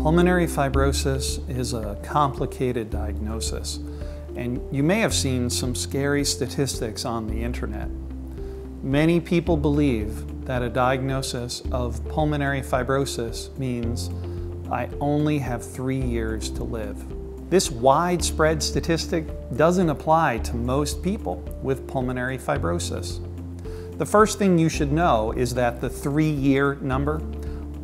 Pulmonary fibrosis is a complicated diagnosis, and you may have seen some scary statistics on the internet. Many people believe that a diagnosis of pulmonary fibrosis means I only have three years to live. This widespread statistic doesn't apply to most people with pulmonary fibrosis. The first thing you should know is that the three-year number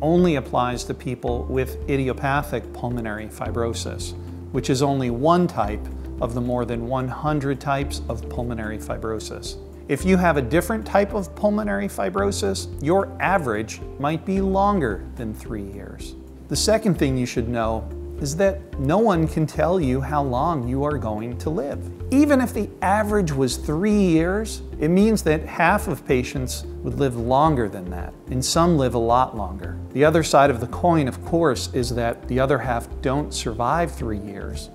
only applies to people with idiopathic pulmonary fibrosis, which is only one type of the more than 100 types of pulmonary fibrosis. If you have a different type of pulmonary fibrosis, your average might be longer than three years. The second thing you should know is that no one can tell you how long you are going to live. Even if the average was three years, it means that half of patients would live longer than that, and some live a lot longer. The other side of the coin, of course, is that the other half don't survive three years.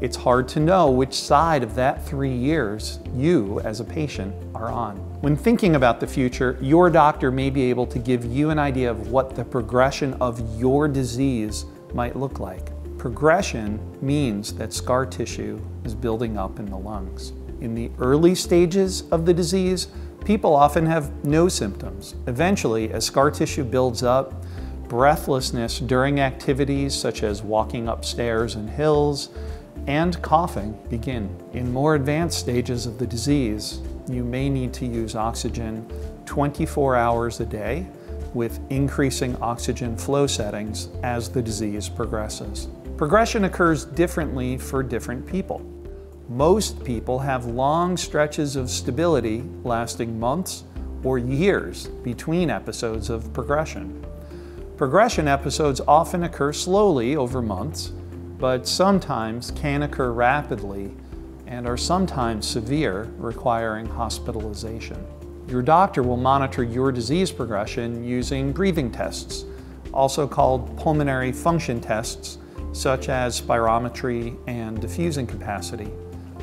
It's hard to know which side of that three years you, as a patient, are on. When thinking about the future, your doctor may be able to give you an idea of what the progression of your disease might look like. Progression means that scar tissue is building up in the lungs. In the early stages of the disease, people often have no symptoms. Eventually, as scar tissue builds up, breathlessness during activities such as walking upstairs and hills, and coughing begin. In more advanced stages of the disease, you may need to use oxygen 24 hours a day with increasing oxygen flow settings as the disease progresses. Progression occurs differently for different people. Most people have long stretches of stability lasting months or years between episodes of progression. Progression episodes often occur slowly over months, but sometimes can occur rapidly and are sometimes severe, requiring hospitalization. Your doctor will monitor your disease progression using breathing tests, also called pulmonary function tests, such as spirometry and diffusing capacity.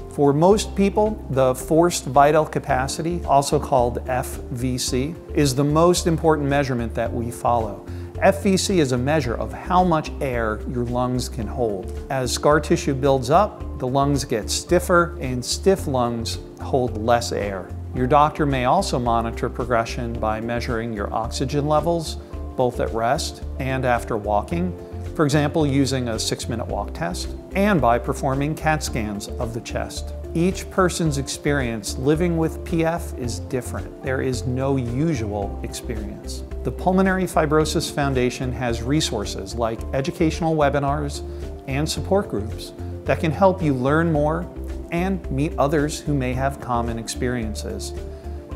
For most people, the forced vital capacity, also called FVC, is the most important measurement that we follow. FVC is a measure of how much air your lungs can hold. As scar tissue builds up, the lungs get stiffer and stiff lungs hold less air. Your doctor may also monitor progression by measuring your oxygen levels, both at rest and after walking, for example, using a six minute walk test, and by performing CAT scans of the chest. Each person's experience living with PF is different. There is no usual experience. The Pulmonary Fibrosis Foundation has resources like educational webinars and support groups that can help you learn more and meet others who may have common experiences.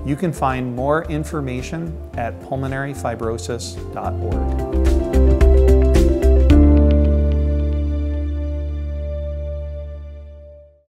You can find more information at pulmonaryfibrosis.org.